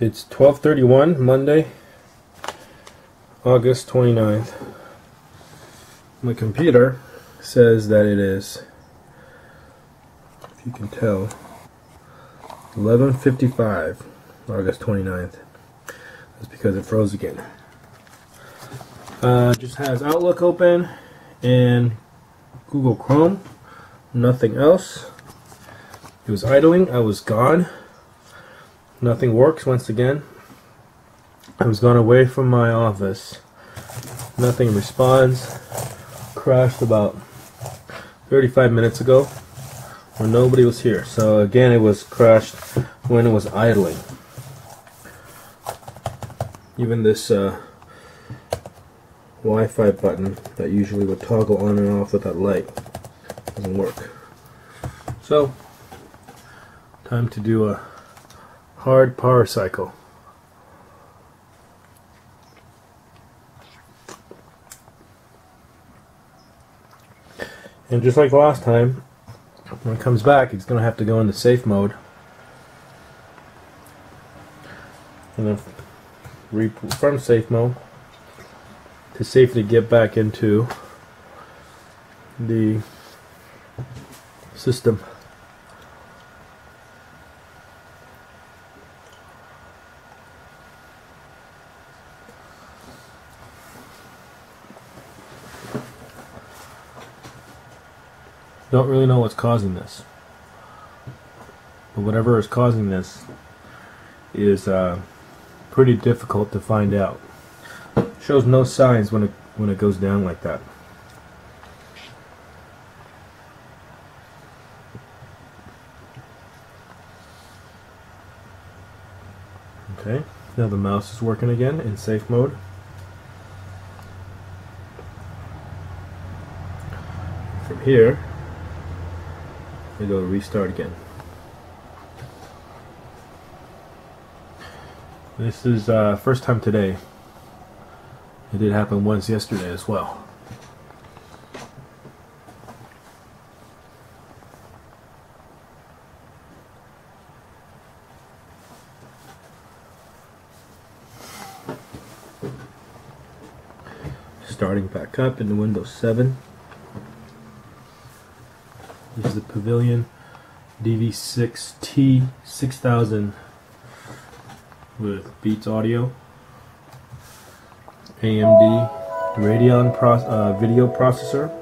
It's 12:31 Monday, August 29th. My computer says that it is if you can tell 11:55 August 29th. That's because it froze again. Uh, just has Outlook open and Google Chrome. Nothing else. It was idling. I was gone. Nothing works once again. I was gone away from my office. Nothing responds. Crashed about 35 minutes ago when nobody was here. So again, it was crashed when it was idling. Even this uh, Wi-Fi button that usually would toggle on and off with that light doesn't work. So, time to do a hard power cycle. And just like last time, when it comes back, it's going to have to go into safe mode. And then from safe mode to safely get back into the system. Don't really know what's causing this. But whatever is causing this is uh, pretty difficult to find out. Shows no signs when it when it goes down like that. Okay, now the mouse is working again in safe mode. From here, we go restart again. This is uh, first time today. It did happen once yesterday as well. Starting back up into Windows 7. This is the Pavilion DV6T 6000 with Beats Audio, AMD Radeon pro uh, video processor.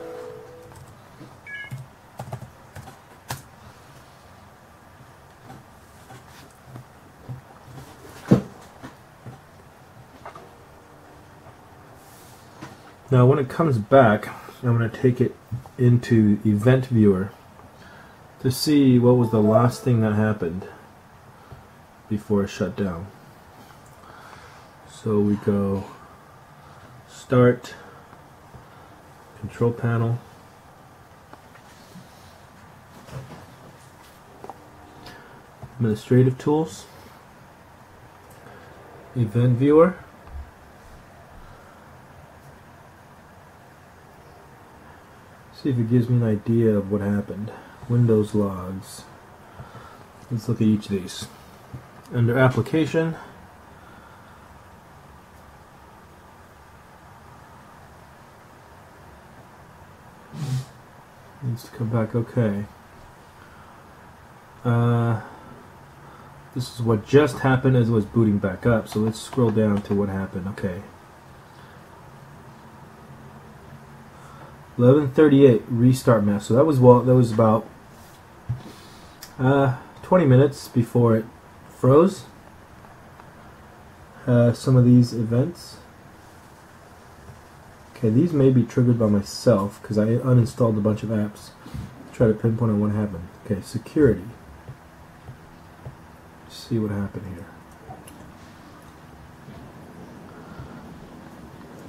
Now when it comes back, I'm going to take it into Event Viewer to see what was the last thing that happened before it shut down. So we go Start, Control Panel, Administrative Tools, Event Viewer, see if it gives me an idea of what happened. Windows logs. Let's look at each of these. Under application, needs to come back okay. Uh, this is what just happened as it was booting back up. So let's scroll down to what happened. Okay. 11:38 restart mess. So that was well. That was about uh, 20 minutes before it froze. Uh, some of these events. Okay, these may be triggered by myself because I uninstalled a bunch of apps try to pinpoint on what happened. Okay, security. Let's see what happened here.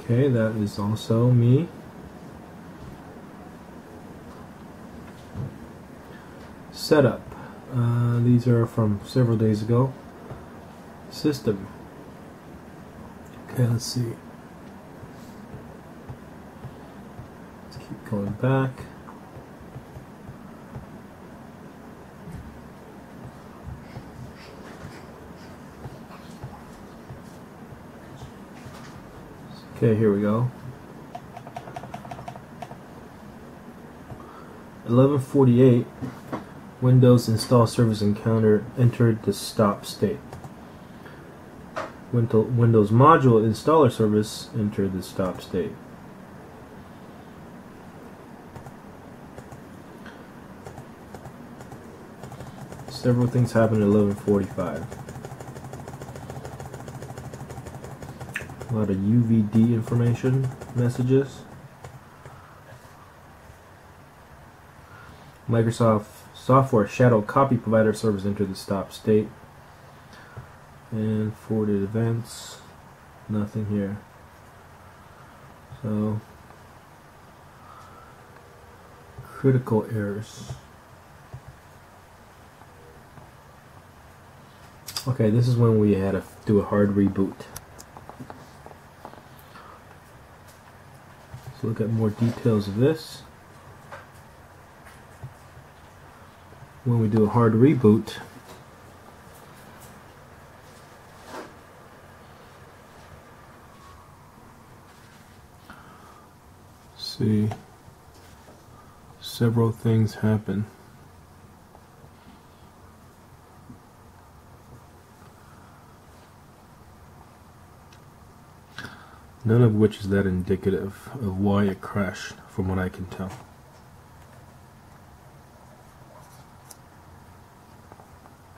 Okay, that is also me. setup. Uh, these are from several days ago. System. Okay, let's see. Let's keep going back. Okay, here we go. 1148 Windows install service encounter entered the stop state. Windows module installer service entered the stop state. Several things happened at 1145. A lot of UVD information messages. Microsoft software shadow copy provider servers enter the stop state. And forwarded events, nothing here. So, critical errors. Okay, this is when we had to do a hard reboot. So look at more details of this. When we do a hard reboot. See several things happen. None of which is that indicative of why it crashed from what I can tell